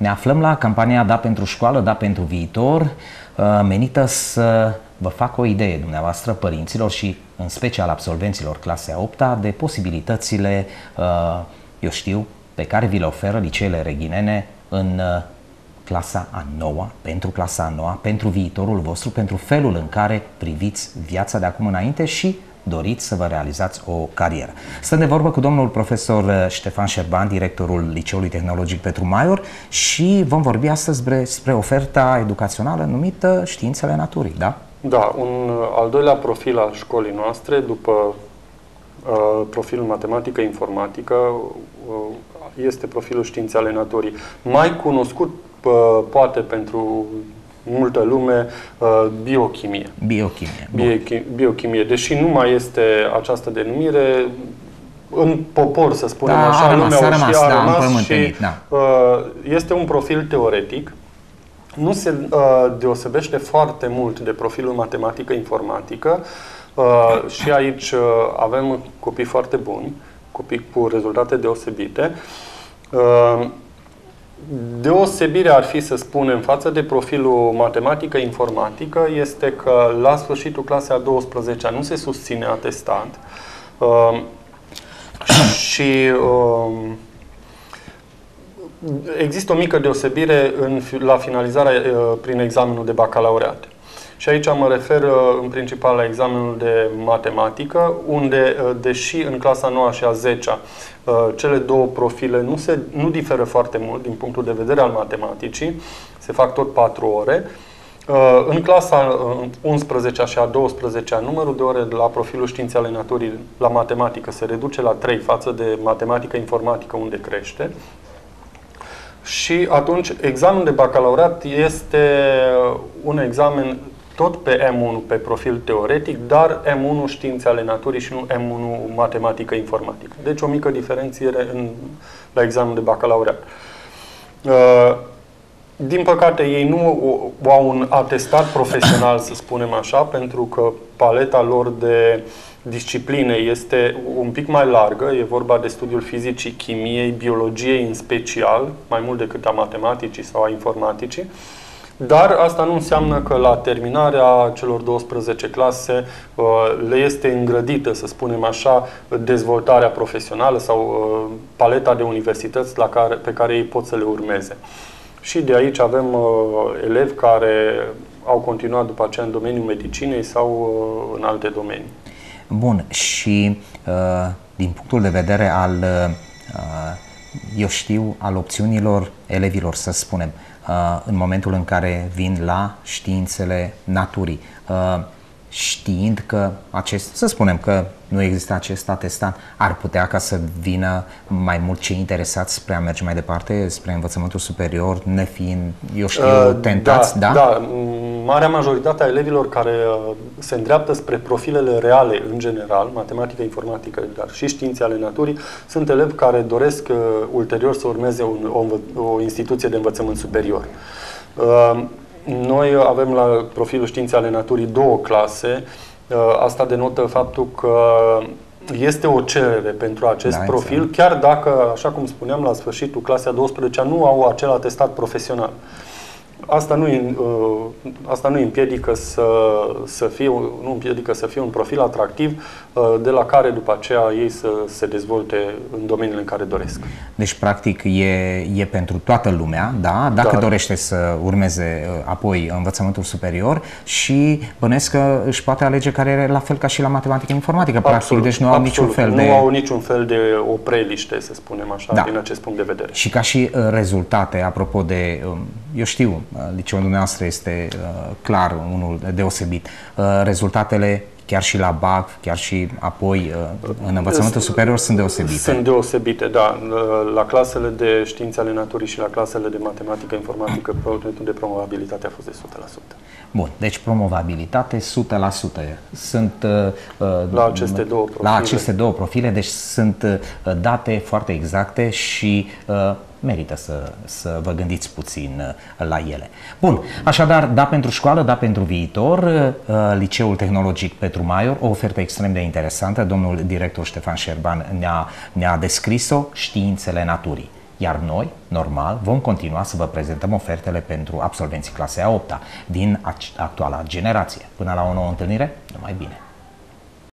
Ne aflăm la campania Da pentru școală, Da pentru viitor, uh, menită să vă fac o idee dumneavoastră, părinților și în special absolvenților clasei a 8 de posibilitățile, uh, eu știu, pe care vi le oferă liceele reghinene în uh, clasa a noua, pentru clasa a noua, pentru viitorul vostru, pentru felul în care priviți viața de acum înainte și doriți să vă realizați o carieră. Stăm de vorbă cu domnul profesor uh, Ștefan Șerban, directorul Liceului Tehnologic Petru Maior și vom vorbi astăzi spre, spre oferta educațională numită Științele Naturii, da? Da, un uh, al doilea profil al școlii noastre, după uh, profilul matematică-informatică, uh, este profilul Științe ale Naturii. Mai cunoscut, uh, poate pentru multă lume uh, biochimie. Biochimie. Biochimie, biochimie. Deși nu mai este această denumire, în popor, să spunem da, așa, a rămas, lumea a rămas, o știe, da, a rămas în și da. uh, este un profil teoretic. Nu se uh, deosebește foarte mult de profilul matematică-informatică uh, și aici uh, avem copii foarte buni, copii cu rezultate deosebite. Uh, Deosebirea ar fi, să spunem, față de profilul matematică-informatică este că la sfârșitul clasei a 12 nu se susține atestat uh, și uh, există o mică deosebire în, la finalizarea uh, prin examenul de bacalaureat. Și aici mă refer uh, în principal la examenul de matematică, unde, uh, deși în clasa 9 și a 10 uh, cele două profile nu, se, nu diferă foarte mult din punctul de vedere al matematicii, se fac tot 4 ore, în clasa 11 și a 12 numărul de ore la profilul științe ale naturii la matematică se reduce la 3 față de matematică informatică unde crește. Și atunci examenul de bacalaureat este un examen tot pe M1 pe profil teoretic, dar M1 științe ale naturii și nu M1 matematică informatică. Deci o mică diferențiere în, la examenul de bacalaureat. Uh, din păcate, ei nu au un atestat profesional, să spunem așa, pentru că paleta lor de discipline este un pic mai largă. E vorba de studiul fizicii, chimiei, biologiei în special, mai mult decât a matematicii sau a informaticii. Dar asta nu înseamnă că la terminarea celor 12 clase uh, le este îngrădită, să spunem așa, dezvoltarea profesională sau uh, paleta de universități la care, pe care ei pot să le urmeze. Și de aici avem uh, elevi care au continuat după aceea în domeniul medicinei sau în alte domenii. Bun, și din punctul de vedere al, eu știu, al opțiunilor elevilor, să spunem, Uh, în momentul în care vin la științele naturii. Uh, știind că acest, să spunem că nu există acest atestat, ar putea ca să vină mai mult cei interesați spre a merge mai departe, spre învățământul superior, nefiind, eu știu, uh, tentați, da? Da, da. Marea majoritate a elevilor care uh, se îndreaptă spre profilele reale în general, matematică, informatică, dar și științe ale naturii, sunt elevi care doresc uh, ulterior să urmeze un, o, o instituție de învățământ superior. Uh, noi avem la profilul științe ale naturii două clase. Uh, asta denotă faptul că este o cerere pentru acest da, profil, înțeleg. chiar dacă, așa cum spuneam, la sfârșitul clasei a 12 nu au acel atestat profesional. Asta nu, uh, asta nu împiedică să, să fie, nu împiedică să fie un profil atractiv uh, de la care după aceea ei să se dezvolte în domeniile în care doresc. Deci, practic, e, e pentru toată lumea, da? Dacă da. dorește să urmeze uh, apoi învățământul superior și bănesc că își poate alege care la fel ca și la matematică informatică, practic, absolut, deci nu absolut. au niciun fel nu de... Nu au niciun fel de opreliște, să spunem așa, da. din acest punct de vedere. Și ca și rezultate, apropo de, um, eu știu, liceul dumneavoastră este uh, clar unul deosebit. Uh, rezultatele chiar și la BAC, chiar și apoi uh, în învățământul superior sunt deosebite. Sunt deosebite, da. La clasele de științe ale naturii și la clasele de matematică informatică, procentul de promovabilitate a fost de 100%. Bun, deci promovabilitate 100%. Sunt la aceste două profile. La aceste două profile, deci sunt date foarte exacte și merită să, să vă gândiți puțin uh, la ele. Bun, așadar, da pentru școală, da pentru viitor, uh, Liceul Tehnologic Petru Maior, o ofertă extrem de interesantă, domnul director Ștefan Șerban ne-a, ne-a descris-o, științele naturii. iar noi, normal, vom continua să vă prezentăm ofertele pentru absolvenții clasei a 8 din actuala generație. Până la o nouă întâlnire, numai bine!